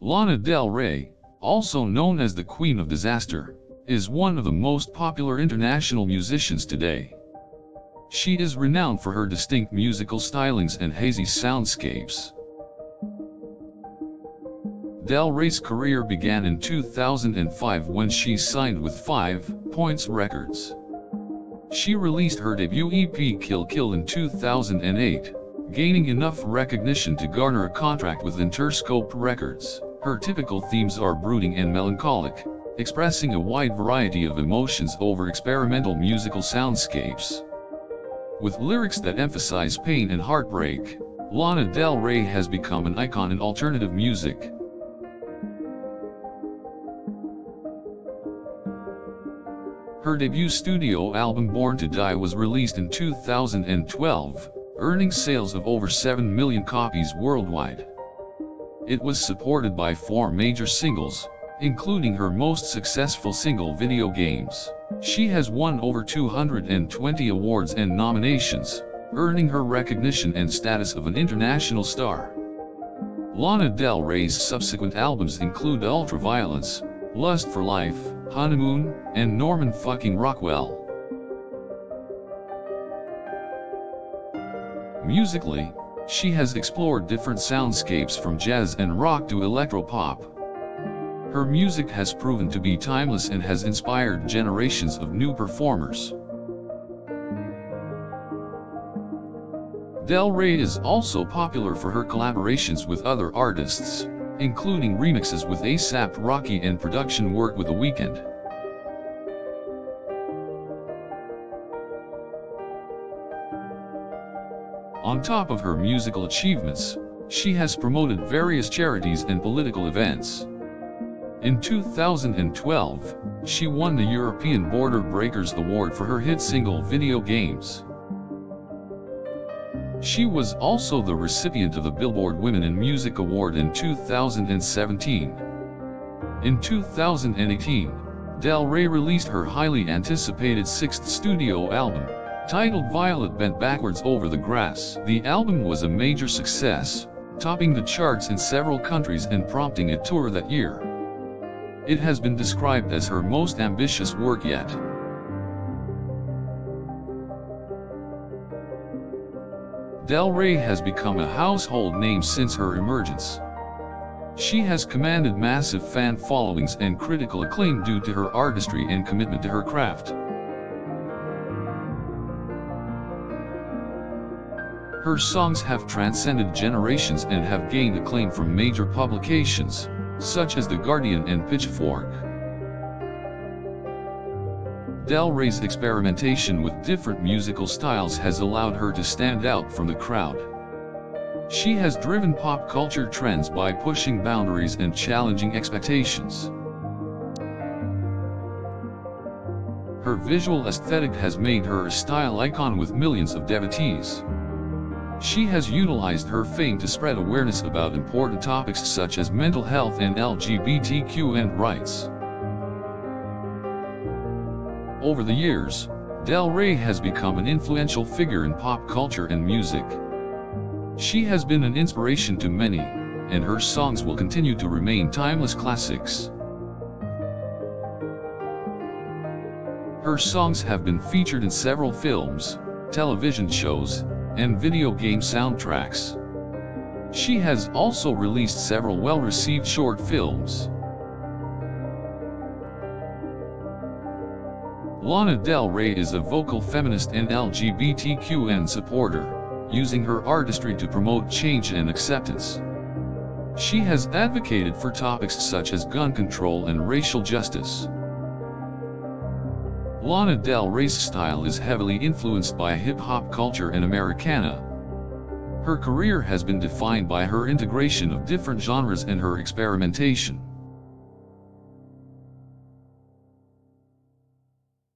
Lana Del Rey, also known as the Queen of Disaster, is one of the most popular international musicians today. She is renowned for her distinct musical stylings and hazy soundscapes. Del Rey's career began in 2005 when she signed with Five Points Records. She released her debut EP Kill Kill in 2008, gaining enough recognition to garner a contract with Interscope Records. Her typical themes are brooding and melancholic, expressing a wide variety of emotions over experimental musical soundscapes. With lyrics that emphasize pain and heartbreak, Lana Del Rey has become an icon in alternative music. Her debut studio album Born to Die was released in 2012, earning sales of over 7 million copies worldwide. It was supported by four major singles, including her most successful single video games. She has won over 220 awards and nominations, earning her recognition and status of an international star. Lana Del Rey's subsequent albums include Ultraviolence, Lust for Life, Honeymoon, and Norman fucking Rockwell. Musically, she has explored different soundscapes from jazz and rock to electropop. Her music has proven to be timeless and has inspired generations of new performers. Del Rey is also popular for her collaborations with other artists, including remixes with ASAP Rocky and production work with The Weeknd. On top of her musical achievements, she has promoted various charities and political events. In 2012, she won the European Border Breakers Award for her hit single Video Games. She was also the recipient of the Billboard Women in Music Award in 2017. In 2018, Del Rey released her highly anticipated sixth studio album, Titled Violet Bent Backwards Over the Grass, the album was a major success, topping the charts in several countries and prompting a tour that year. It has been described as her most ambitious work yet. Del Rey has become a household name since her emergence. She has commanded massive fan followings and critical acclaim due to her artistry and commitment to her craft. Her songs have transcended generations and have gained acclaim from major publications, such as The Guardian and Pitchfork. Del Rey's experimentation with different musical styles has allowed her to stand out from the crowd. She has driven pop culture trends by pushing boundaries and challenging expectations. Her visual aesthetic has made her a style icon with millions of devotees. She has utilized her fame to spread awareness about important topics such as mental health and LGBTQ and rights. Over the years, Del Rey has become an influential figure in pop culture and music. She has been an inspiration to many, and her songs will continue to remain timeless classics. Her songs have been featured in several films, television shows, and video game soundtracks. She has also released several well-received short films. Lana Del Rey is a vocal feminist and LGBTQN supporter, using her artistry to promote change and acceptance. She has advocated for topics such as gun control and racial justice. Lana Del Rey's style is heavily influenced by hip-hop culture and Americana. Her career has been defined by her integration of different genres and her experimentation.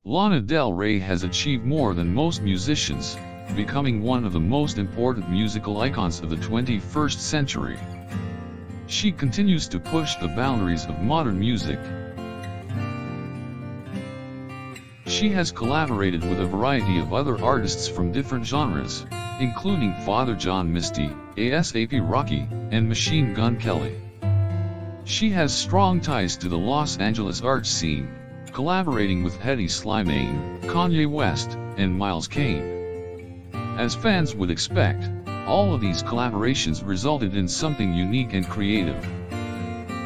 Lana Del Rey has achieved more than most musicians, becoming one of the most important musical icons of the 21st century. She continues to push the boundaries of modern music, She has collaborated with a variety of other artists from different genres, including Father John Misty, ASAP Rocky, and Machine Gun Kelly. She has strong ties to the Los Angeles art scene, collaborating with Hedi Slimane, Kanye West, and Miles Kane. As fans would expect, all of these collaborations resulted in something unique and creative.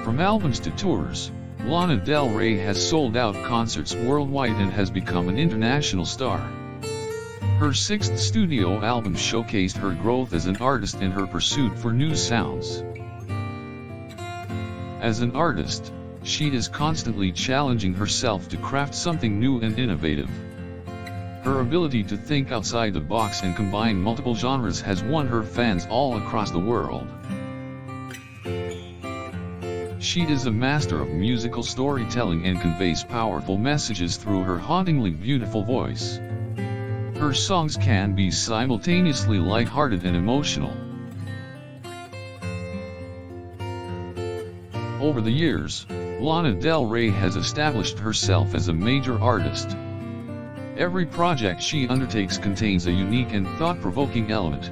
From albums to tours, Lana Del Rey has sold out concerts worldwide and has become an international star. Her sixth studio album showcased her growth as an artist and her pursuit for new sounds. As an artist, she is constantly challenging herself to craft something new and innovative. Her ability to think outside the box and combine multiple genres has won her fans all across the world. She is a master of musical storytelling and conveys powerful messages through her hauntingly beautiful voice. Her songs can be simultaneously light-hearted and emotional. Over the years, Lana Del Rey has established herself as a major artist. Every project she undertakes contains a unique and thought-provoking element.